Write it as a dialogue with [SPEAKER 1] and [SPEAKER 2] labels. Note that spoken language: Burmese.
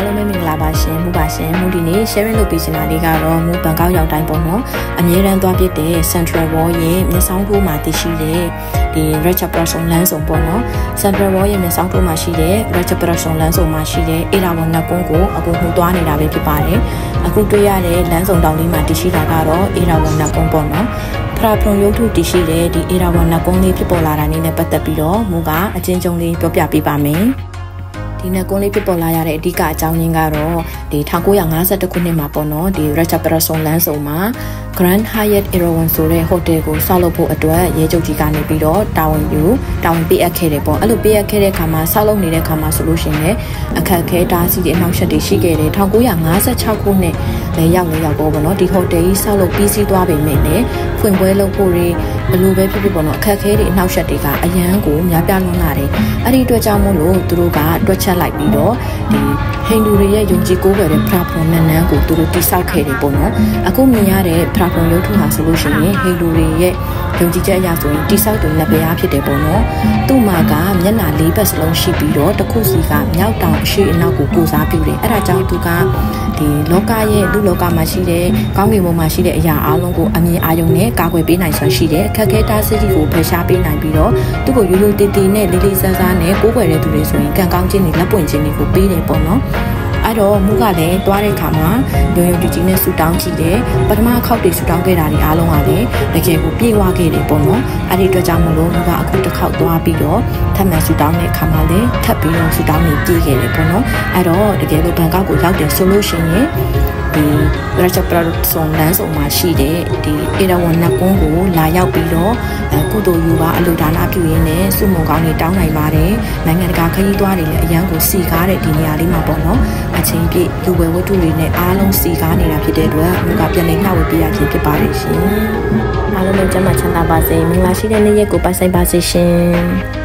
[SPEAKER 1] အားလုံးပဲမင်္ဂလာပါရှင်မှုပါရှင်မှုဒီနေ့ sharing လုပ်ပေးချင်တာလေးကတော့မူဘန်ကောက်ရောက်တိုင်းပေါ့နော်အမြဲတမ်းသွားပြတဲ့ Central Wall ရဲ့မျက်စောင်းထိုးမှာတည်ရှိတဲ့ဒီ Richard Person လမ်းဆောင်ပေါ့နော် Central Wall ရဲ့မျက်စောင်းထိုးမှာရှိတဲ့ Richard Person လမ်းဆောင်မှာရှိတဲ့အေရာဝန်နက်ကုန်းကိုအခုမှုသွားနေတာပဲဖြစ်ပါတယ်အခုတွေ့ရတဲ့လမ်းဆောင်တောင်လေးမှာတည်ရှိတာကတော့အေရာဝန်နက်ကုန်းပေါ့နော်ဖရာဖရုံရုပ်ထုတည်ရှိတဲ့ဒီအေရာဝန်နက်ကုန်းလေးဖြစ်ပေါ်လာတာနဲ့ပတ်သက်ပြီးတော့မူကအချင်းချင်းလေးပြောပြပေးပါမယ် ဒီနကွန်လေးဖြစ်ပေါ်လာရတဲ့အဓိကအကြောင်းရင်းကတော့ဒီ1952ခုနှစ်မှာပေါ့နော်ဒီ Richard Branson လမ်းဆောင်မှာ Grand Hyatt Erawan ဆိုတဲ့ဟိုတယ်ကိုဆောက်လုပ်ဖို့အတွက်ရဲချုပ်ကြီးကနေပြီးတော့တာဝန်ယူတာဝန်ပေးအပ်ခဲ့တယ်ပေါ့အဲ့လိုပေးအပ်ခဲ့တဲ့အခါမှာဆောက်လုပ်နေတဲ့အခါမှာဆိုလို့ရှိရင်အခက်အခဲတားဆီးတဲ့အနောက်ရှက်တွေရှိခဲ့တယ်1956ခုနှစ် လည်းရောက်နေရောက်ပေါ့ပေါ့နော်ဒီဟိုတယ်ကြီးဆောက်လုပ်ပြီးစီးသွားပေမဲ့လည်းဖွင့်ပွဲလုပ်ဖို့တွေဘလို့ပဲဖြစ်ဖြစ်ပေါ့နော်အခက်အခဲတွေအနောက်ရှက်တွေကအရန်ကိုများပြားလွန်းလာတယ်အဲ့ဒီအတွက်ကြောင့်မို့လို့သူတို့ကတွက်ချက်လိုက်ပြီးတော့ဒီဟိန္ဒူတွေရဲ့ယုံကြည်ကိုးကွယ်တဲ့ဖရာဖုန်နန်းနန်းကိုသူတို့တိဆောက်ခဲ့တယ်ပေါ့နော်အခုမြင်ရတဲ့ဖရာဖုန်ရုပ်ထုဟာဆိုလို့ရှိရင်ဟိန္ဒူတွေရဲ့ယုံကြည်ချက်အရဆိုရင်တိဆောက်တဲ့လက်ပြားဖြစ်တယ်ပေါ့နော်သူ့မှာက မျက်နှာလေးဘက်စလုံးရှိပြီးတော့တစ်ခုစီကမြောက်တောင်အရှိအနောက်ကိုကိုစားပြုတယ်အဲ့ဒါကြောင့်သူကဒီလောကရဲ့လူလောကမှာရှိတဲ့ကောင်းကင်ဘုံမှာရှိတဲ့အရာအလုံးကိုအမြင်အာရုံနဲ့ကာကွယ်ပေးနိုင်စွမ်းရှိတယ်အခက်ခဲတားဆီးကိုဖယ်ရှားပေးနိုင်ပြီးတော့သူ့ကိုရိုးရိုးတည်တည်နဲ့လေးလေးစားစားနဲ့ကိုးကွယ်တဲ့သူတွေဆိုရင်ကံကောင်းခြင်းတွေလက်ပွင့်ခြင်းတွေကိုပေးတယ်ပေါ့နော် အဲ့တော့မူကလည်းတွားတဲ့ခါမှာရုံရုံကြည်ကြည်နဲ့ဆူတောင်းကြည့်တယ်ပထမအခေါက်တွေဆူတောင်းခဲ့တာတွေအားလုံးကလည်းတကယ်ကိုပြေဝခဲ့တယ်ပေါ့နော်အဲ့ဒီအတွက်ကြောင့်မလို့မူကအခုတစ်ခေါက်တွားပြီးတော့ထပ်မံဆူတောင်းတဲ့ခါမှာလည်းထပ်ပြီးတော့ဆူတောင်းနေပြေးခဲ့တယ်ပေါ့နော်အဲ့တော့တကယ်လို့ဘန်ကောက်ကိုရောက်တယ်ဆိုလို့ရှိရင် ဒီ Raja Production လမ်းဆောင်မှာရှိတဲ့ဒီအေရဝန်နတ်ကွန်းကိုလာရောက်ပြီးတော့ကုသိုလ်ယူပါအလူဒါနပြုရင်းနဲ့စုမုံကောင်းတွေတောင်းနိုင်ပါတယ်နိုင်ငံတကာခရီးသွားတွေလည်းအရန်ကိုစီကားတဲ့ဒီနေရာလေးမှာပေါ့နော်အချိန်ပြည့်လူဝယ်ဝတ္ထုတွေနဲ့အားလုံးစီကားနေတာဖြစ်တဲ့အတွက်ဘုကပြန်လည်နှောက်ဝေပေးရခြင်းဖြစ်ပါတယ်ရှင်အားလုံးပဲကျမ်းမာချမ်းသာပါစေမင်္ဂလာရှိတဲ့နေ့ရက်ကိုပိုင်ဆိုင်ပါစေရှင်